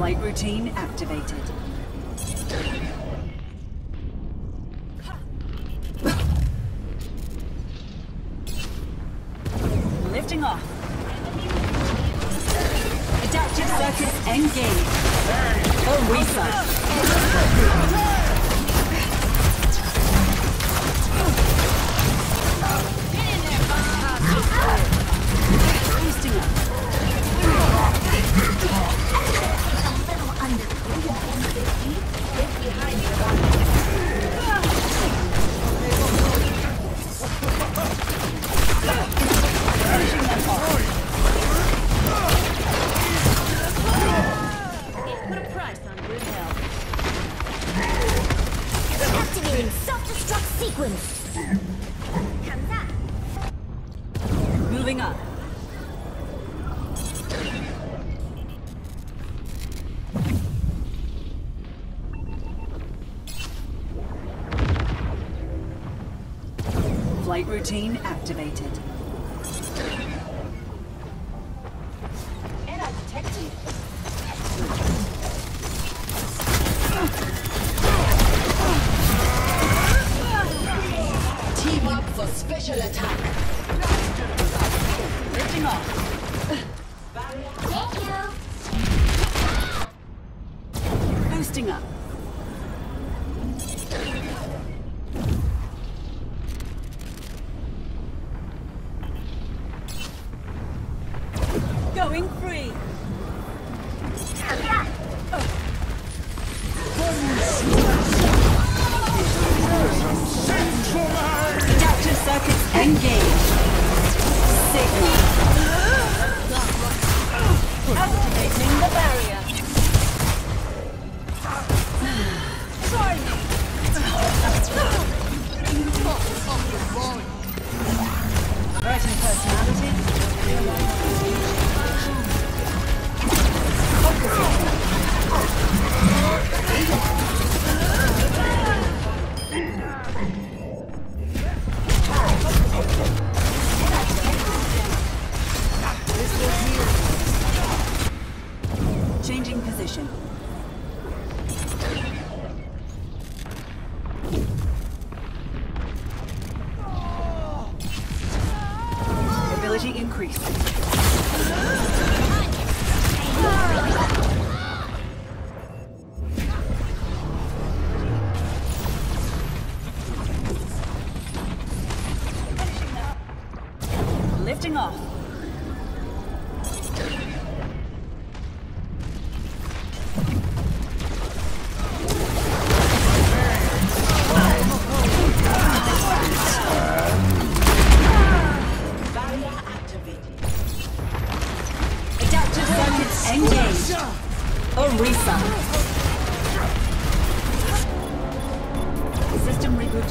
Flight routine activated. Lifting off. Adaptive circuits engaged. Orisa. Oh, Self-destruct sequence. Moving up. Flight routine activated. Boosting up. Going free. Adaptive engaged. Signal. Activating the barrier. Try me. Writing personality. Lifting off. Barrier activated. Adaptive circuits engaged. Orisa. System reboot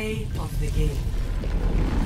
Play of the game.